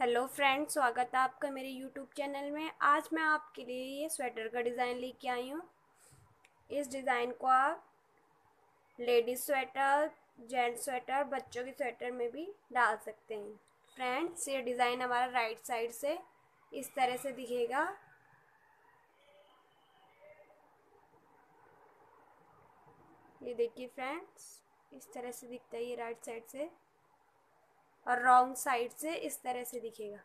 Hello friends, स्वागत है आपका मेरे यूट्यूब चैनल में। आज मैं आपके लिए ये स्वेटर का डिज़ाइन लेके आई हूँ। इस डिज़ाइन को आप लेडीज़ स्वेटर, जेंट्स स्वेटर, बच्चों के स्वेटर में भी डाल सकते हैं। फ्रेंड्स, ये डिज़ाइन हमारा राइट साइड से इस तरह से दिखेगा। ये देखिए फ्रेंड्स, इस तरह से दिखता है ये राइट साइड से। और रॉन्ग साइड से इस तरह से दिखेगा।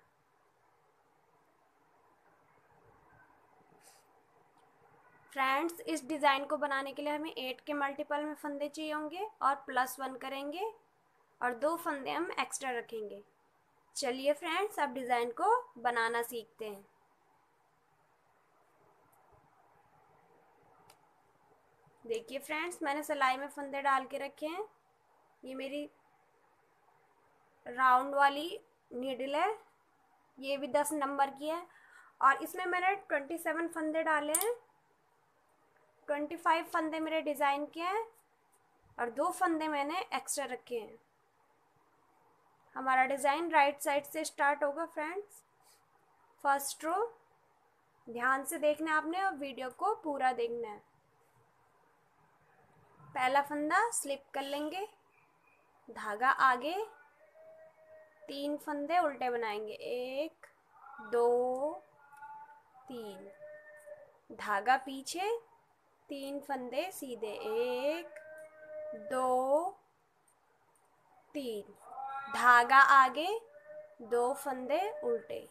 फ्रेंड्स इस डिज़ाइन को बनाने के लिए हमें एट के मल्टीपल में फंदे चाहिए होंगे और प्लस वन करेंगे और दो फंदे हम एक्स्ट्रा रखेंगे। चलिए फ्रेंड्स अब डिज़ाइन को बनाना सीखते हैं। देखिए फ्रेंड्स मैंने सिलाई में फंदे डाल के रखे हैं। ये मेरी राउंड वाली नीडल है। ये भी दस नंबर की है। और इसमें मैंने ट्वेंटी सेवन फंदे डाले हैं। ट्वेंटी फाइव फंदे मेरे डिज़ाइन के हैं। और दो फंदे मैंने एक्स्ट्रा रखे हैं। हमारा डिज़ाइन राइट साइड से स्टार्ट होगा फ्रेंड्स फ़र्स्ट रो ध्यान से देखना है आपने और वीडियो को पूरा देखना है। पहला फंदा स्लिप कर लेंगे। धागा आगे। तीन फंदे उल्टे बनाएँगे। एक, दो, तीन। धागा पीछे, तीन फंदे सीधे। एक, दो, तीन। धागा आगे, दो फंदे उल्टे।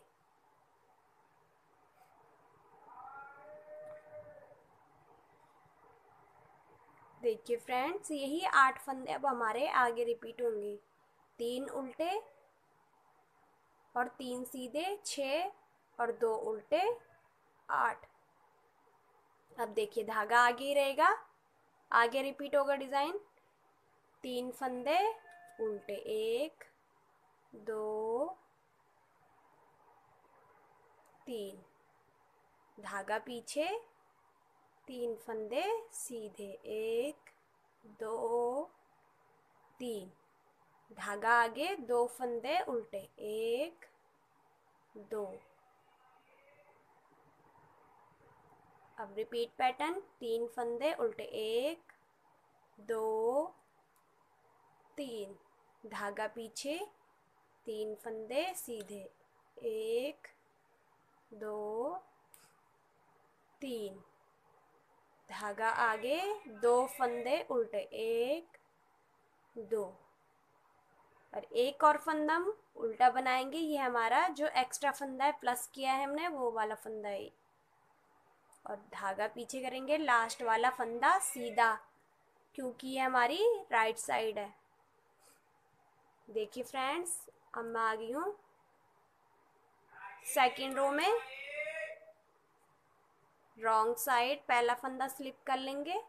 देखिए फ्रेंड्स, यही आठ फंदे अब हमारे आगे रिपीट होंगे। तीन उल्टे और तीन सीधे छ और दो उल्टे, आठ। अब देखिए, धागा आगे ही रहेगा। आगे रिपीट होगा डिज़ाइन तीन फंदे, उल्टे एक, दो, तीन। धागा पीछे, तीन फंदे, सीधे एक, दो, तीन। धागा आगे, दो फंदे उल्टे। एक, दो। अब रिपीट पैटर्न तीन फंदे उल्टे। एक, दो, तीन। धागा पीछे, तीन फंदे सीधे। एक, दो, तीन। धागा आगे, दो फंदे उल्टे। एक, दो। और एक और फंदा हम उल्टा बनाएँगे, ये हमारा जो एक्स्ट्रा फंदा है प्लस किया है हमने, वो वाला फंदा है। और धागा पीछे करेंगे लास्ट वाला फंदा सीधा, क्योंकि ये हमारी राइट साइड है। देखिए फ्रेंड्स अब मैं आ गई हूँ सेकेंड रो में। रॉन्ग साइड पहला फंदा स्लिप कर लेंगे।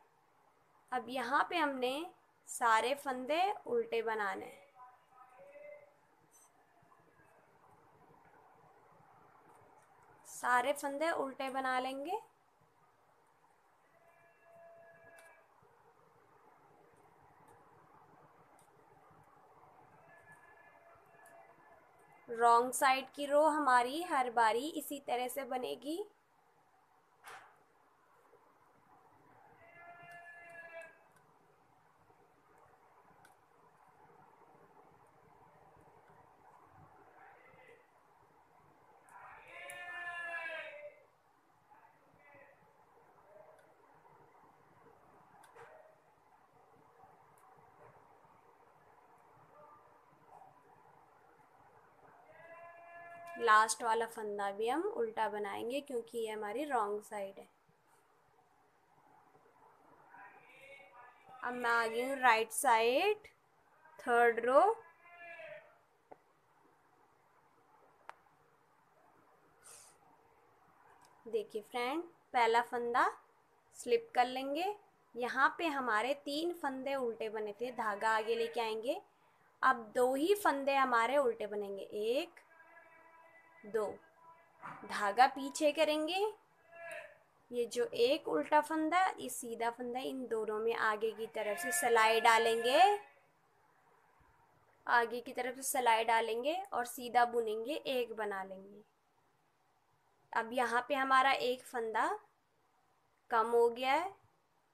अब यहाँ पे हमने सारे फंदे उल्टे बनाने हैं। सारे फंदे उल्टे बना लेंगे। रॉन्ग साइड की रो हमारी हर बारी इसी तरह से बनेगी। लास्ट वाला फंदा भी हम उल्टा बनाएँगे क्योंकि ये हमारी रॉन्ग साइड है। अब मैं आ गई हूँ राइट साइड थर्ड रो देखिए फ्रेंड पहला फंदा स्लिप कर लेंगे। यहाँ पे हमारे तीन फंदे उल्टे बने थे, धागा आगे लेके आएँगे। अब दो ही फंदे हमारे उल्टे बनेंगे। एक दो। धागा पीछे करेंगे। ये जो एक उल्टा फंदा, ये सीधा फंदा, इन दोनों में आगे की तरफ़ से सिलाई डालेंगे। आगे की तरफ़ से सिलाई डालेंगे और सीधा बुनेंगे, एक बना लेंगे। अब यहाँ पे हमारा एक फंदा कम हो गया है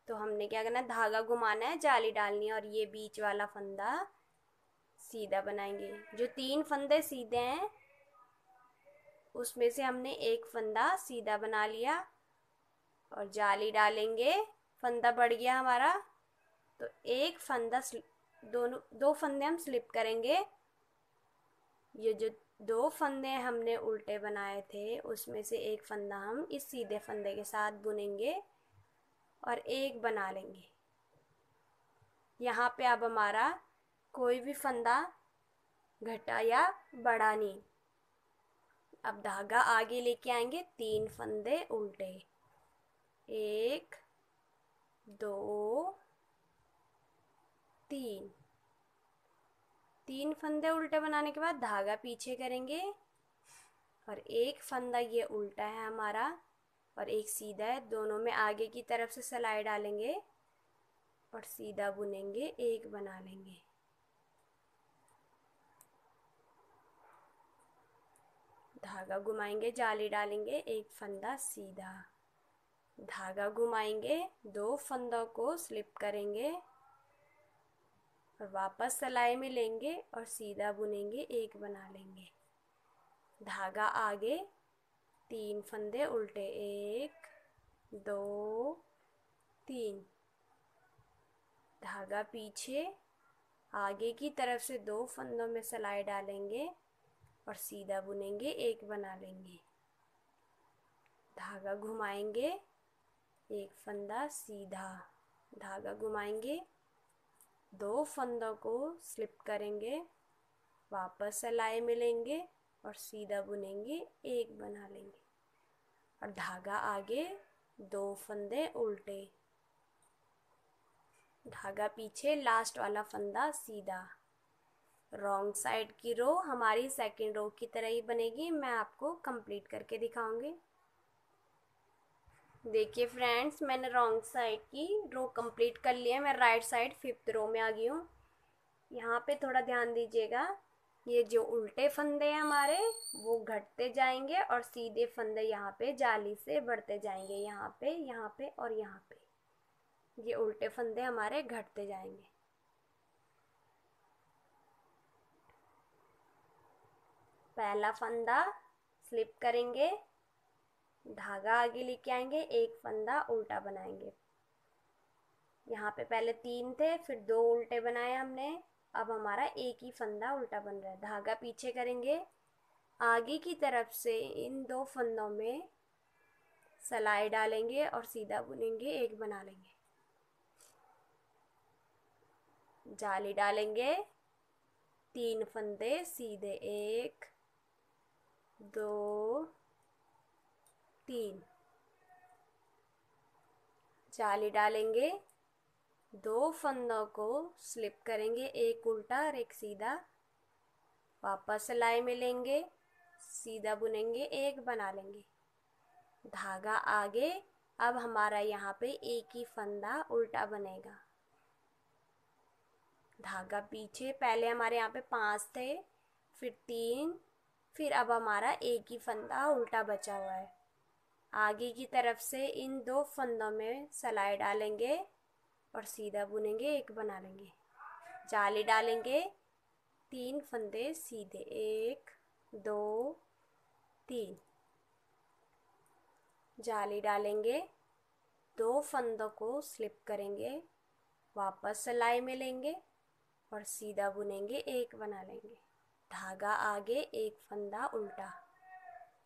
तो हमने क्या करना है, धागा घुमाना है, जाली डालनी है और ये बीच वाला फंदा सीधा बनाएँगे। जो तीन फंदे सीधे हैं उसमें से हमने एक फंदा सीधा बना लिया और जाली डालेंगे। फंदा बढ़ गया हमारा। तो एक फंदा दोनों, दो फंदे हम स्लिप करेंगे। ये जो दो फंदे हमने उल्टे बनाए थे, उसमें से एक फंदा हम इस सीधे फंदे के साथ बुनेंगे और एक बना लेंगे। यहाँ पे अब हमारा कोई भी फंदा घटा या बड़ा नहीं। अब धागा आगे लेके आएँगे, तीन फंदे उल्टे। एक, दो, तीन। तीन फंदे उल्टे बनाने के बाद धागा पीछे करेंगे, और एक फंदा ये उल्टा है हमारा, और एक सीधा है, दोनों में आगे की तरफ़ से सिलाई डालेंगे, और सीधा बुनेंगे, एक बना लेंगे। धागा घुमाएँगे, जाली डालेंगे, एक फंदा सीधा। धागा घुमाएँगे, दो फंदों को स्लिप करेंगे और वापस सिलाई में लेंगे और सीधा बुनेंगे, एक बना लेंगे। धागा आगे, तीन फंदे उल्टे, एक, दो, तीन। धागा पीछे, आगे की तरफ़ से दो फंदों में सिलाई डालेंगे और सीधा बुनेंगे, एक बना लेंगे। धागा घुमाएँगे, एक फंदा सीधा। धागा घुमाएँगे, दो फंदों को स्लिप करेंगे, वापस सिलाई मिलेंगे और सीधा बुनेंगे, एक बना लेंगे। और धागा आगे दो फंदे उल्टे। धागा पीछे लास्ट वाला फंदा सीधा। रॉन्ग साइड की रो हमारी सेकंड रो की तरह ही बनेगी। मैं आपको कंप्लीट करके दिखाऊँगी। देखिए फ्रेंड्स मैंने रॉन्ग साइड की रो कंप्लीट कर लिया मैं राइट साइड फिफ्थ रो में आ गई हूँ। यहाँ पे थोड़ा ध्यान दीजिएगा, ये जो उल्टे फंदे हैं हमारे, वो घटते जाएँगे और सीधे फंदे यहाँ पे जाली से बढ़ते जाएँगे। यहाँ पे यहाँ पे और यहाँ पे। ये उल्टे फंदे हमारे घटते जाएँगे। पहला फंदा स्लिप करेंगे, धागा आगे लेके आएँगे, एक फंदा उल्टा बनाएँगे। यहाँ पे पहले तीन थे, फिर दो उल्टे बनाए हमने, अब हमारा एक ही फंदा उल्टा बन रहा है। धागा पीछे करेंगे, आगे की तरफ़ से इन दो फंदों में सलाई डालेंगे और सीधा बुनेंगे, एक बना लेंगे। जाली डालेंगे, तीन फंदे, सीधे एक दो, तीन। जाली डालेंगे। दो फंदों को स्लिप करेंगे, एक उल्टा और एक सीधा। वापस सिलाई में लेंगे सीधा बुनेंगे, एक बना लेंगे। धागा आगे, अब हमारा यहाँ पे एक ही फंदा उल्टा बनेगा। धागा पीछे, पहले हमारे यहाँ पे पाँच थे, फिर तीन फिर अब हमारा एक ही फंदा उल्टा बचा हुआ है। आगे की तरफ़ से इन दो फंदों में सलाई डालेंगे और सीधा बुनेंगे, एक बना लेंगे। जाली डालेंगे, तीन फंदे सीधे, एक, दो, तीन। जाली डालेंगे, दो फंदों को स्लिप करेंगे, वापस सिलाई में लेंगे और सीधा बुनेंगे, एक बना लेंगे। धागा आगे एक फंदा उल्टा।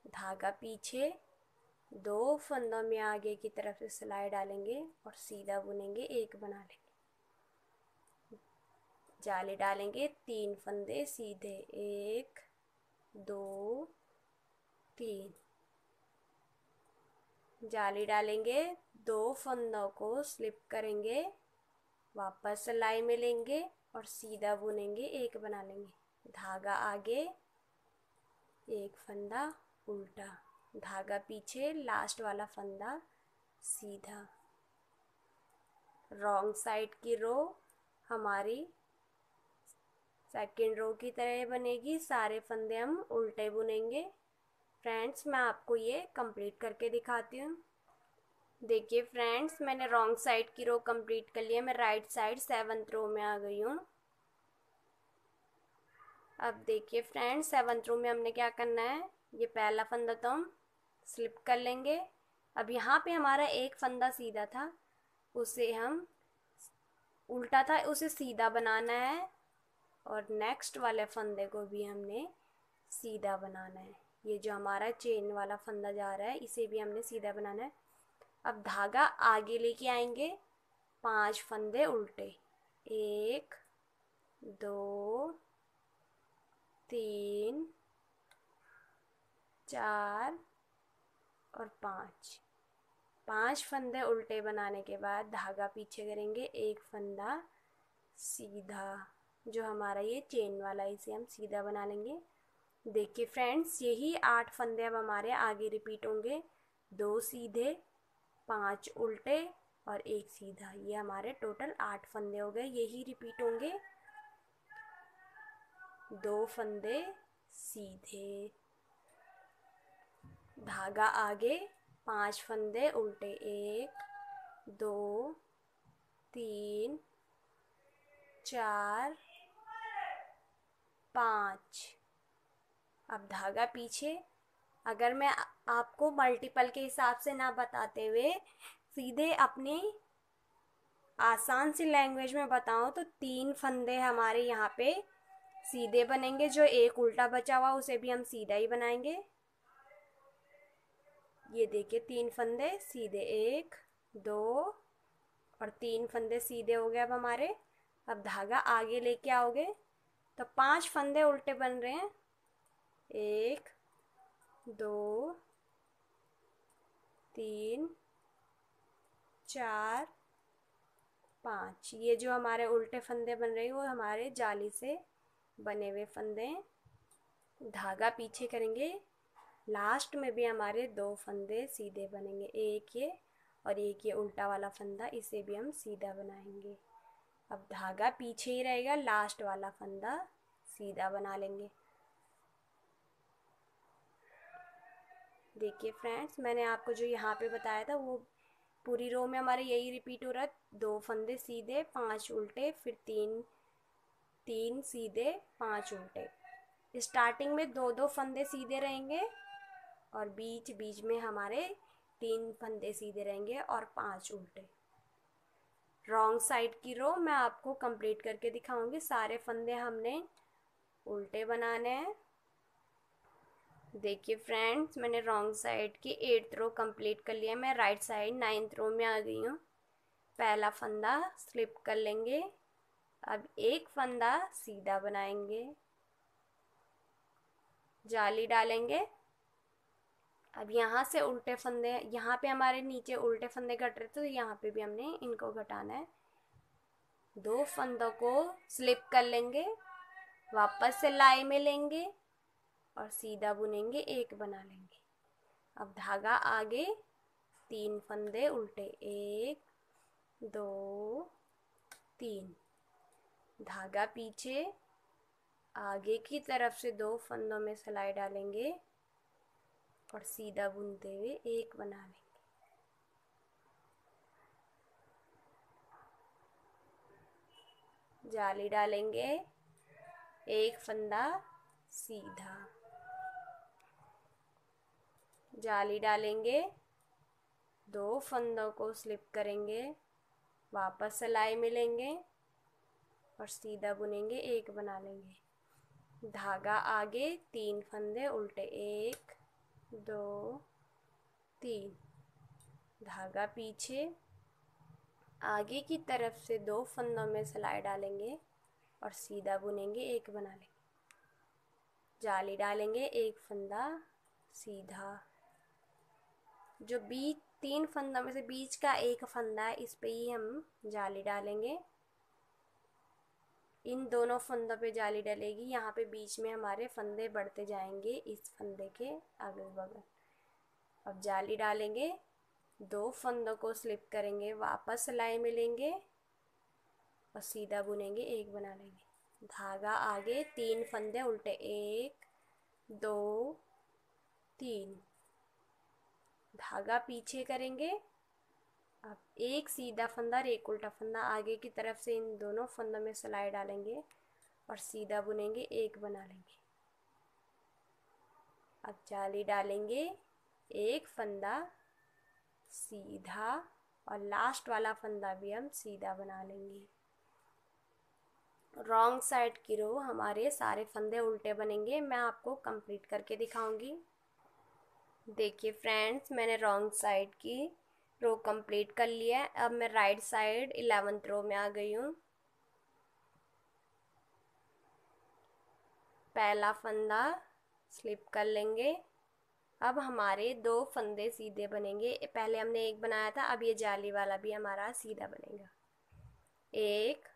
धागा पीछे, दो फंदों में आगे की तरफ़ से सिलाई डालेंगे और सीधा बुनेंगे, एक बना लेंगे। जाली डालेंगे तीन फंदे सीधे, एक, दो, तीन। जाली डालेंगे, दो फंदों को स्लिप करेंगे, वापस सिलाई में लेंगे और सीधा बुनेंगे, एक बना लेंगे। धागा आगे, एक फंदा उल्टा, धागा पीछे लास्ट वाला फंदा सीधा। रॉन्ग साइड की रो हमारी सेकेंड रो की तरह बनेगी। सारे फंदे हम उल्टे बुनेंगे। फ्रेंड्स मैं आपको ये कंप्लीट करके दिखाती हूँ। देखिए फ्रेंड्स मैंने रॉन्ग साइड की रो कंप्लीट कर लिया मैं राइट साइड सेवन्थ रो में आ गई हूँ। अब देखिए फ्रेंड्स सेवन्थ रो में हमने क्या करना है? ये पहला फंदा तो हम स्लिप कर लेंगे। अब यहाँ पे हमारा एक फंदा सीधा था, उसे हम उल्टा था, उसे सीधा बनाना है और नेक्स्ट वाले फंदे को भी हमने सीधा बनाना है। ये जो हमारा चेन वाला फंदा जा रहा है, इसे भी हमने सीधा बनाना है। अब धागा आगे लेके आएँगे, पाँच फंदे उल्टे। एक, दो तीन, चार और पाँच। पाँच फंदे उल्टे बनाने के बाद धागा पीछे करेंगे, एक फंदा सीधा, जो हमारा ये चेन वाला, इसे हम सीधा बना लेंगे। देखिए फ्रेंड्स यही आठ फंदे अब हमारे आगे रिपीट होंगे। दो सीधे, पाँच उल्टे और एक सीधा। ये हमारे टोटल आठ फंदे हो गए, यही रिपीट होंगे। दो फंदे सीधे। धागा आगे, पाँच फंदे उल्टे, एक, दो, तीन, चार, पाँच। अब धागा पीछे। अगर मैं आपको मल्टीपल के हिसाब से ना बताते हुए सीधे अपनी आसान सी लैंग्वेज में बताऊँ तो तीन फंदे हमारे यहाँ पे सीधे बनेंगे, जो एक उल्टा बचा हुआ, उसे भी हम सीधा ही बनाएँगे। ये देखिए, तीन फंदे, सीधे एक, दो, और तीन फंदे सीधे हो गए अब हमारे। अब धागा आगे लेके आओगे तो पाँच फंदे उल्टे बन रहे हैं। एक, दो, तीन, चार, पाँच। ये जो हमारे उल्टे फंदे बन रहे हैं, वो हमारे जाली से बने हुए फंदे। धागा पीछे करेंगे। लास्ट में भी हमारे दो फंदे सीधे बनेंगे। एक ये और एक ये उल्टा वाला फंदा, इसे भी हम सीधा बनाएँगे। अब धागा पीछे ही रहेगा, लास्ट वाला फंदा सीधा बना लेंगे। देखिए फ्रेंड्स, मैंने आपको जो यहाँ पे बताया था, वो पूरी रो में हमारे यही रिपीट हो रहा है। दो फंदे सीधे, पाँच उल्टे, फिर तीन तीन सीधे पाँच उल्टे। स्टार्टिंग में दो दो फंदे सीधे रहेंगे और बीच बीच में हमारे तीन फंदे सीधे रहेंगे और पाँच उल्टे। रॉन्ग साइड की रो मैं आपको कंप्लीट करके दिखाऊँगी। सारे फंदे हमने उल्टे बनाने हैं। देखिए फ्रेंड्स, मैंने रॉन्ग साइड की एट्थ रो कंप्लीट कर लिया मैं राइट साइड नाइन्थ रो में आ गई हूँ। पहला फंदा स्लिप कर लेंगे। अब एक फंदा सीधा बनाएँगे। जाली डालेंगे। अब यहाँ से उल्टे फंदे, यहाँ पे हमारे नीचे उल्टे फंदे घट रहे थे तो यहाँ पे भी हमने इनको घटाना है। दो फंदों को स्लिप कर लेंगे, वापस से लाई में लेंगे और सीधा बुनेंगे, एक बना लेंगे। अब धागा आगे, तीन फंदे उल्टे, एक, दो, तीन। धागा पीछे, आगे की तरफ़ से दो फंदों में सिलाई डालेंगे और सीधा बुनते हुए एक बना लेंगे। जाली डालेंगे, एक फंदा सीधा। जाली डालेंगे, दो फंदों को स्लिप करेंगे, वापस सिलाई मिलेंगे। और सीधा बुनेंगे, एक बना लेंगे। धागा आगे, तीन फंदे उल्टे, एक, दो, तीन। धागा पीछे, आगे की तरफ़ से दो फंदों में सिलाई डालेंगे और सीधा बुनेंगे, एक बना लेंगे। जाली डालेंगे, एक फंदा सीधा। जो बीच, तीन फंदों में से बीच का एक फंदा है, इस पे ही हम जाली डालेंगे। इन दोनों फंदों पे जाली डलेगी। यहाँ पे बीच में हमारे फंदे बढ़ते जाएँगे इस फंदे के अगल बगल। अब जाली डालेंगे। दो फंदों को स्लिप करेंगे, वापस सिलाई मिलेंगे और सीधा बुनेंगे, एक बना लेंगे। धागा आगे, तीन फंदे उल्टे, एक, दो, तीन। धागा पीछे करेंगे। अब एक सीधा फंदा और एक उल्टा फंदा आगे की तरफ़ से इन दोनों फंदों में सिलाई डालेंगे और सीधा बुनेंगे, एक बना लेंगे। अब जाली डालेंगे, एक फंदा सीधा और लास्ट वाला फंदा भी हम सीधा बना लेंगे। रॉन्ग साइड की रो हमारे सारे फंदे उल्टे बनेंगे, मैं आपको कंप्लीट करके दिखाऊँगी। देखिए फ्रेंड्स मैंने रॉन्ग साइड की रो कंप्लीट कर लिया है। अब मैं राइट साइड इलेवेंथ रो में आ गई हूँ। पहला फंदा स्लिप कर लेंगे। अब हमारे दो फंदे सीधे बनेंगे। पहले हमने एक बनाया था, अब ये जाली वाला भी हमारा सीधा बनेगा। एक,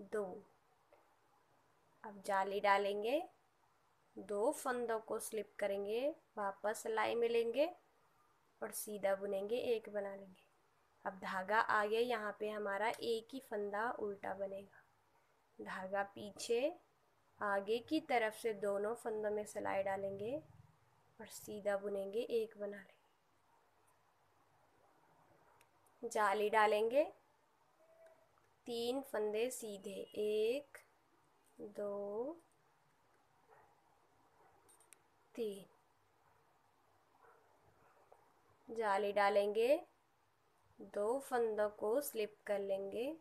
दो। अब जाली डालेंगे। दो फंदों को स्लिप करेंगे। वापस सिलाई मिलेंगे। और सीधा बुनेंगे, एक बना लेंगे। अब धागा आगे, यहाँ पे हमारा एक ही फंदा उल्टा बनेगा। धागा पीछे, आगे की तरफ़ से दोनों फंदों में सिलाई डालेंगे और सीधा बुनेंगे, एक बना लेंगे। जाली डालेंगे। तीन फंदे सीधे, एक, दो, तीन। जाली डालेंगे, दो फंदों को स्लिप कर लेंगे।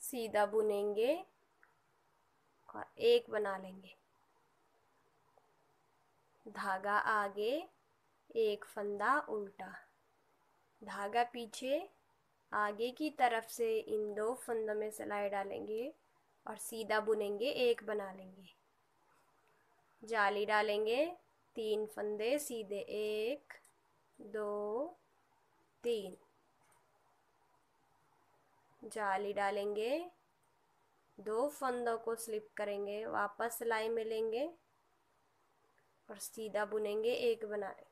सीधा बुनेंगे और एक बना लेंगे। धागा आगे, एक फंदा उल्टा। धागा पीछे, आगे की तरफ़ से इन दो फंदों में सिलाई डालेंगे और सीधा बुनेंगे, एक बना लेंगे। जाली डालेंगे तीन फंदे, सीधे एक, दो, तीन। जाली डालेंगे, दो फंदों को स्लिप करेंगे, वापस सिलाई मिलेंगे और सीधा बुनेंगे एक बना लेंगे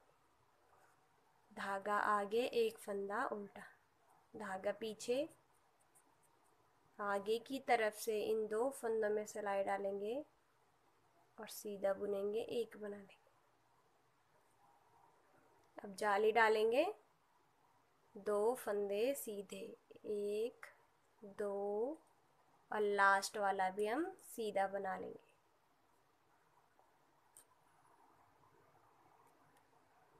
धागा आगे, एक फंदा उल्टा। धागा पीछे, आगे की तरफ़ से इन दो फंदों में सिलाई डालेंगे। और सीधा बुनेंगे एक बना लेंगे अब जाली डालेंगे। दो फंदे सीधे, एक, दो, और लास्ट वाला भी हम सीधा बना लेंगे।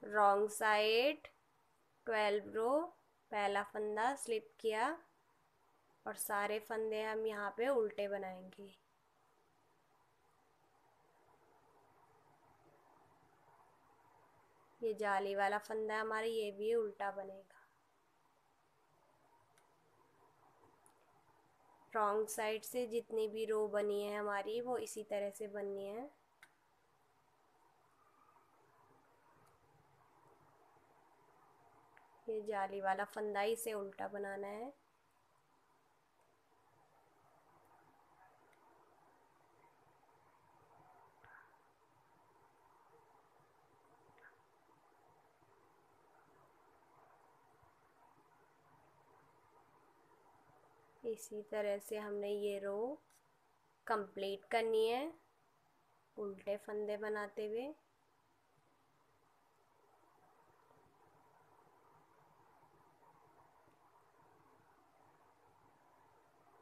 रॉन्ग साइड ट्वेल्व रो पहला फंदा स्लिप किया, और सारे फंदे हम यहाँ पे उल्टे बनाएँगे। ये जाली वाला फंदा है, हमारा ये भी उल्टा बनेगा। रॉन्ग साइड से जितनी भी रो बनी है हमारी, वो इसी तरह से बननी है। ये जाली वाला फंदा, इसे उल्टा बनाना है। इसी तरह से हमने ये रो कंप्लीट करनी है, उल्टे फंदे बनाते हुए।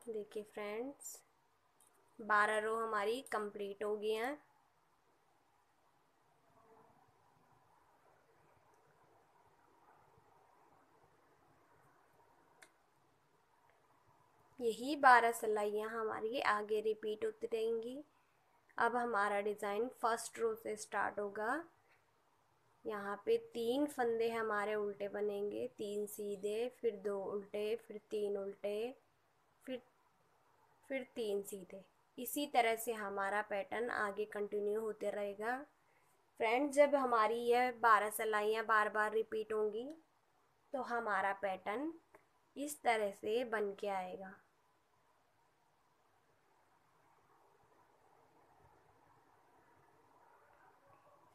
देखिए फ्रेंड्स बारह रो हमारी कंप्लीट हो गई हैं। यही बारह सिलाइयाँ हमारी आगे रिपीट होती रहेंगी। अब हमारा डिज़ाइन फ़र्स्ट रो से स्टार्ट होगा। यहाँ पे तीन फंदे हमारे उल्टे बनेंगे। तीन सीधे, फिर दो उल्टे, फिर तीन उल्टे, फिर फिर तीन सीधे। इसी तरह से हमारा पैटर्न आगे कंटिन्यू होते रहेगा। फ्रेंड्स जब हमारी यह बारह सिलाइयाँ बार बार रिपीट होंगी तो हमारा पैटर्न इस तरह से बन के आएगा।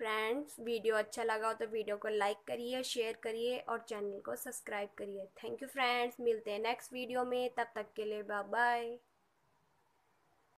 फ्रेंड्स वीडियो अच्छा लगा हो तो वीडियो को लाइक करिए शेयर करिए और चैनल को सब्सक्राइब करिए। थैंक यू फ्रेंड्स मिलते हैं नेक्स्ट वीडियो में, तब तक के लिए बाय बाय